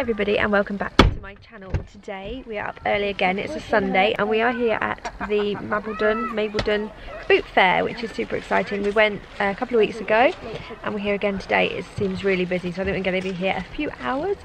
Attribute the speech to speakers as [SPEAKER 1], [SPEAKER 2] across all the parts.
[SPEAKER 1] everybody and welcome back to my channel. Today we are up early again, it's a Sunday and we are here at the Mabledon, Mabledon Boot Fair which is super exciting. We went a couple of weeks ago and we're here again today. It seems really busy so I think we're going to be here a few hours.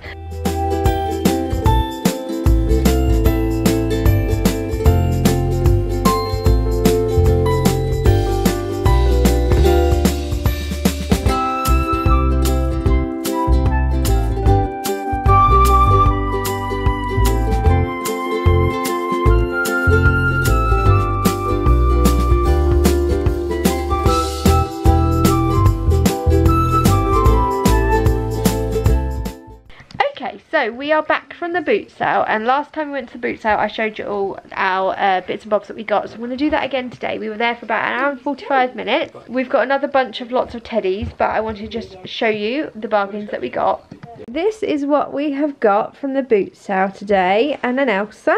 [SPEAKER 1] We are back from the boot sale, and last time we went to the boot sale, I showed you all our uh, bits and bobs that we got. So I'm going to do that again today. We were there for about an hour and 45 minutes. We've got another bunch of lots of teddies, but I want to just show you the bargains that we got. This is what we have got from the boot sale today, and an Elsa.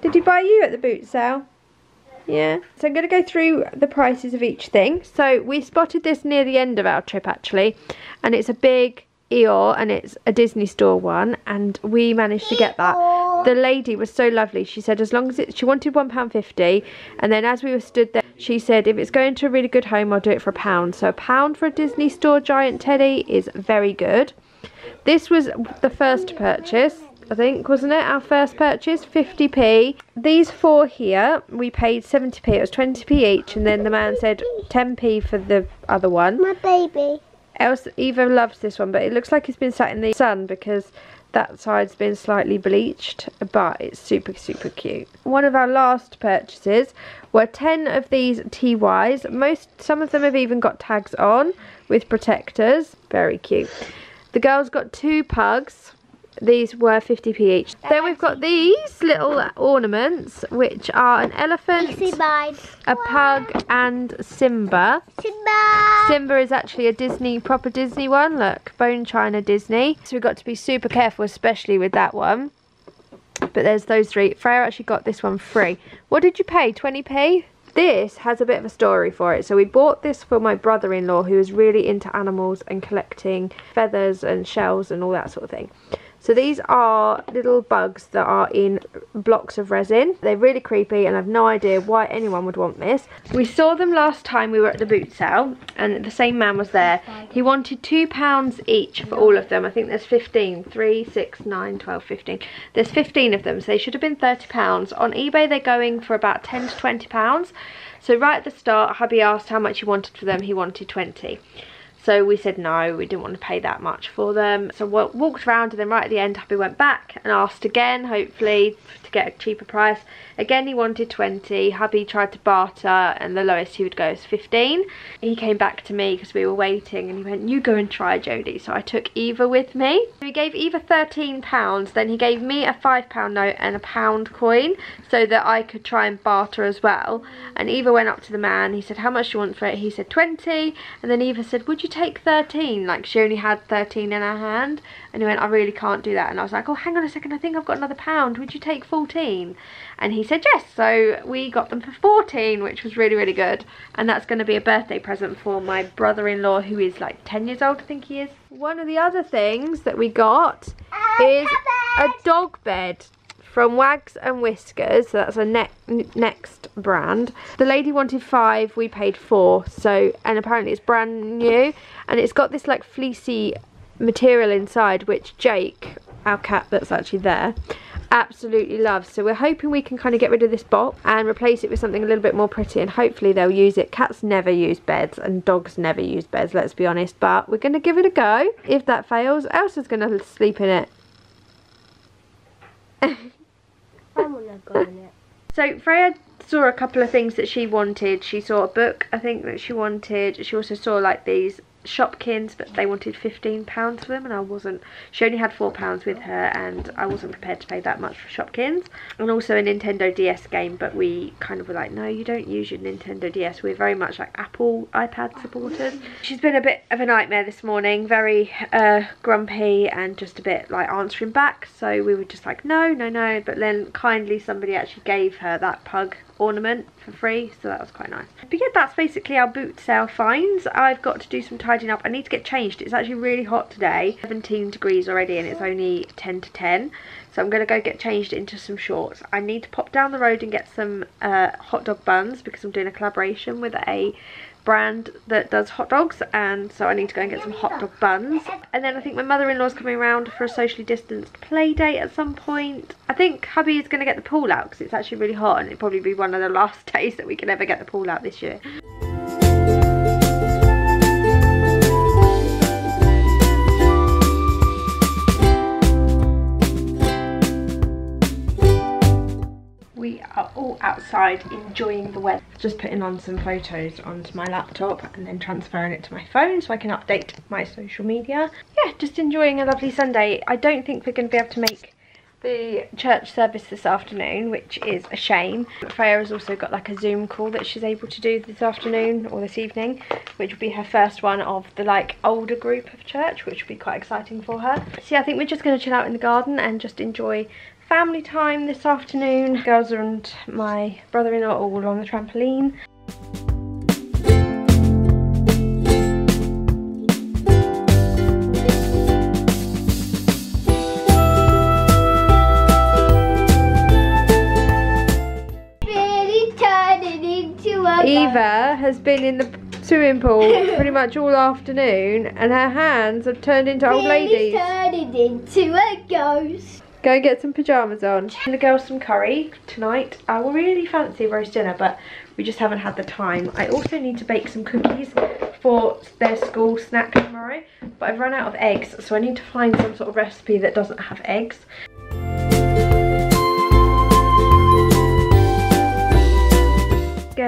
[SPEAKER 1] Did he buy you at the boot sale? Yeah. So I'm going to go through the prices of each thing. So we spotted this near the end of our trip actually, and it's a big Eeyore and it's a Disney store one and we managed to get that. The lady was so lovely. She said as long as it she wanted £1.50 and then as we were stood there she said if it's going to a really good home I'll do it for a pound. So a pound for a Disney store giant teddy is very good. This was the first purchase. I think, wasn't it? Our first purchase, 50p. These four here, we paid 70p. It was 20p each, and then the man said 10p for the other one.
[SPEAKER 2] My baby.
[SPEAKER 1] Else, Eva loves this one, but it looks like it's been sat in the sun because that side's been slightly bleached, but it's super, super cute. One of our last purchases were 10 of these TYs. Most, some of them have even got tags on with protectors. Very cute. The girls got two pugs. These were 50p each. Then we've got these little ornaments, which are an elephant, a pug, and Simba.
[SPEAKER 2] Simba.
[SPEAKER 1] Simba is actually a Disney, proper Disney one. Look, bone china Disney. So we've got to be super careful, especially with that one. But there's those three. Freya actually got this one free. What did you pay? 20p? This has a bit of a story for it. So we bought this for my brother-in-law who is really into animals and collecting feathers and shells and all that sort of thing. So these are little bugs that are in blocks of resin. They're really creepy and I've no idea why anyone would want this. We saw them last time we were at the boot sale and the same man was there. He wanted £2 each for all of them. I think there's 15. 3, 6, 9, 12, 15. There's 15 of them so they should have been £30. On eBay they're going for about 10 to £20. So right at the start hubby asked how much he wanted for them. He wanted 20 so we said no, we didn't want to pay that much for them. So we walked around and then right at the end Hubby went back and asked again, hopefully to get a cheaper price. Again he wanted 20, Hubby tried to barter and the lowest he would go is 15. He came back to me because we were waiting and he went, you go and try Jodie. So I took Eva with me. So he gave Eva £13, then he gave me a £5 note and a pound coin so that I could try and barter as well. And Eva went up to the man, he said, how much do you want for it? He said 20 and then Eva said, would you take 13 like she only had 13 in her hand and he went I really can't do that. And I was like oh hang on a second I think I've got another pound. Would you take 14 and he said yes. So we got them for 14 which was really really good. And that's going to be a birthday present for my brother-in-law who is like 10 years old I think he is. One of the other things that we got is a dog bed from Wags and Whiskers. So that's a ne next brand. The lady wanted five, we paid four. So, and apparently it's brand new. And it's got this like fleecy material inside, which Jake, our cat that's actually there, absolutely loves. So we're hoping we can kind of get rid of this box and replace it with something a little bit more pretty and hopefully they'll use it. Cats never use beds and dogs never use beds, let's be honest. But we're going to give it a go. If that fails, Elsa's going to sleep in it. So Freya saw a couple of things that she wanted. She saw a book, I think, that she wanted. She also saw like these Shopkins, but they wanted £15 for them and I wasn't. She only had £4 with her and I wasn't prepared to pay that much for Shopkins. And also a Nintendo DS game, but we kind of were like, no, you don't use your Nintendo DS. We're very much like Apple iPad supporters. She's been a bit of a nightmare this morning, very uh, grumpy and just a bit like answering back. So we were just like, no, no, no. But then kindly somebody actually gave her that pug ornament for free, so that was quite nice. But yeah, that's basically our boot sale finds. I've got to do some tidying up. I need to get changed. It's actually really hot today, 17 degrees already, and it's only 10 to 10. So I'm going to go get changed into some shorts. I need to pop down the road and get some uh, hot dog buns because I'm doing a collaboration with a brand that does hot dogs and so I need to go and get some hot dog buns. And then I think my mother-in-law's coming around for a socially distanced play date at some point. I think hubby is going to get the pool out because it's actually really hot and it'll probably be one of the last days that we can ever get the pool out this year outside enjoying the weather. Just putting on some photos onto my laptop and then transferring it to my phone so I can update my social media. Yeah, just enjoying a lovely Sunday. I don't think we're going to be able to make the church service this afternoon, which is a shame. Freya has also got like a Zoom call that she's able to do this afternoon or this evening, which will be her first one of the like older group of church, which will be quite exciting for her. So yeah, I think we're just going to chill out in the garden and just enjoy family time this afternoon. Girls and my brother-in-law are all on the trampoline. Has been in the swimming pool pretty much all afternoon and her hands have turned into old ladies.
[SPEAKER 2] turned into a ghost.
[SPEAKER 1] Go and get some pyjamas on. And the girls some curry tonight. I will really fancy roast dinner, but we just haven't had the time. I also need to bake some cookies for their school snack tomorrow, but I've run out of eggs, so I need to find some sort of recipe that doesn't have eggs.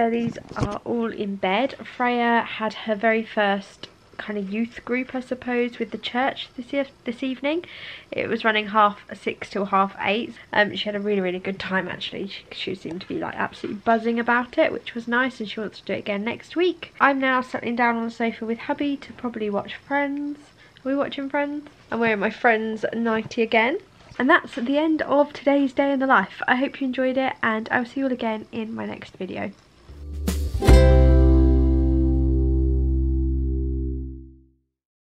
[SPEAKER 1] Girlies are all in bed. Freya had her very first kind of youth group, I suppose, with the church this year, this evening. It was running half six till half eight. Um, she had a really really good time actually. She, she seemed to be like absolutely buzzing about it, which was nice, and she wants to do it again next week. I'm now settling down on the sofa with hubby to probably watch Friends. Are we watching Friends? I'm wearing my Friends nighty again. And that's the end of today's day in the life. I hope you enjoyed it and I'll see you all again in my next video. Thank you.